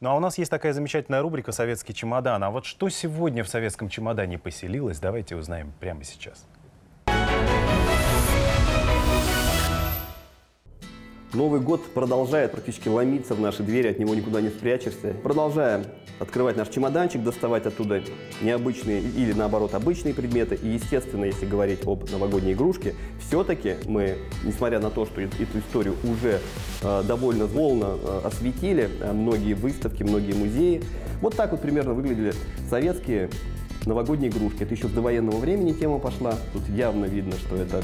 Ну а у нас есть такая замечательная рубрика «Советский чемодан». А вот что сегодня в советском чемодане поселилось, давайте узнаем прямо сейчас. Новый год продолжает практически ломиться в наши двери, от него никуда не спрячешься. Продолжаем открывать наш чемоданчик, доставать оттуда необычные или наоборот обычные предметы. И естественно, если говорить об новогодней игрушке, все-таки мы, несмотря на то, что эту историю уже э, довольно волно э, осветили, э, многие выставки, многие музеи, вот так вот примерно выглядели советские новогодние игрушки. Это еще с довоенного времени тема пошла. Тут явно видно, что это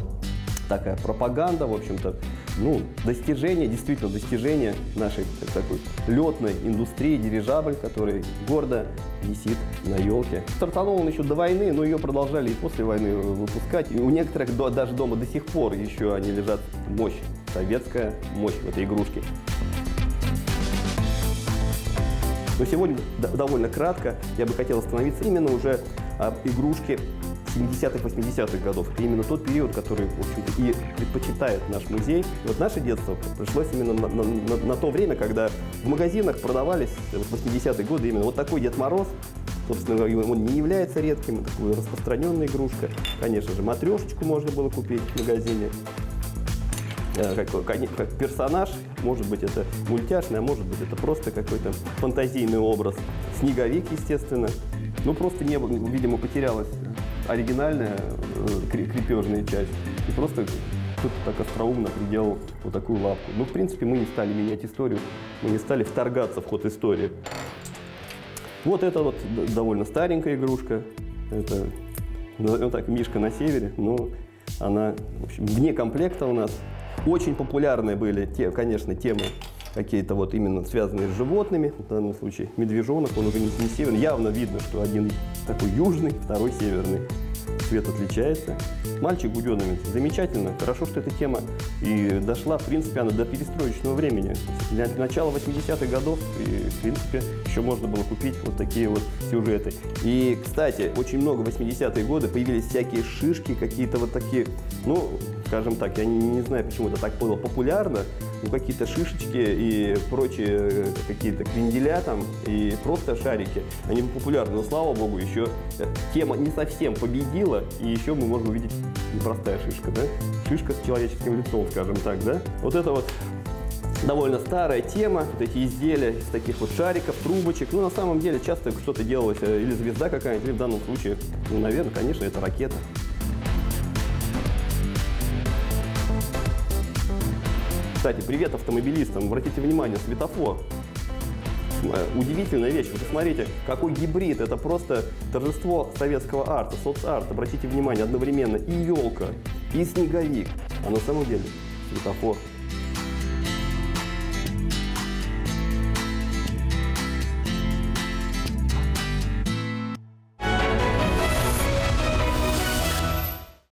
такая пропаганда, в общем-то, ну, достижение, действительно достижение нашей такой летной индустрии, дирижабль, который гордо висит на елке. Стартанул он еще до войны, но ее продолжали и после войны выпускать. И у некоторых даже дома до сих пор еще они лежат мощь, советская мощь в этой игрушке. Но сегодня довольно кратко я бы хотел остановиться именно уже об игрушке 70-х, 80-х годов. Это именно тот период, который, в общем-то, и предпочитает наш музей. И вот наше детство пришлось именно на, на, на, на то время, когда в магазинах продавались вот 80-е годы именно вот такой Дед Мороз, Собственно, он не является редким, такая распространенная игрушка. Конечно же, матрешечку можно было купить в магазине. Э, как, как персонаж, может быть, это мультяшный, а может быть, это просто какой-то фантазийный образ. Снеговик, естественно. Ну, просто не, видимо, потерялась оригинальная э, крепежная часть. И просто кто-то так остроумно приделал вот такую лапку. Ну, в принципе, мы не стали менять историю, мы не стали вторгаться в ход истории. Вот это вот довольно старенькая игрушка. Это, ну так, Мишка на севере, но она, в общем, вне комплекта у нас. Очень популярные были, те, конечно, темы какие-то вот именно связанные с животными. В данном случае медвежонок, он уже не, не северный. Явно видно, что один такой южный, второй северный. Цвет отличается. Мальчик Буденный замечательно. Хорошо, что эта тема и дошла, в принципе, она до перестроечного времени. Для начала 80-х годов, и, в принципе, еще можно было купить вот такие вот сюжеты. И, кстати, очень много 80-е годы появились всякие шишки, какие-то вот такие, ну, скажем так, я не, не знаю, почему это так было популярно, ну, какие-то шишечки и прочие э, какие-то кренделя там, и просто шарики. Они популярны, но, слава богу, еще э, тема не совсем победила, и еще мы можем увидеть непростая шишка, да? Шишка с человеческим лицом, скажем так, да? Вот это вот довольно старая тема, вот эти изделия из таких вот шариков, трубочек. Ну, на самом деле, часто что-то делалось, э, или звезда какая-нибудь, или в данном случае, ну, наверное, конечно, это ракета. Кстати, привет автомобилистам. Обратите внимание, светофор. Э, удивительная вещь. Вы посмотрите, какой гибрид. Это просто торжество советского арта, соцарт. Обратите внимание, одновременно и елка, и снеговик. А на самом деле светофор